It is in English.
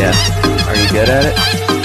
Yeah. Are you good at it?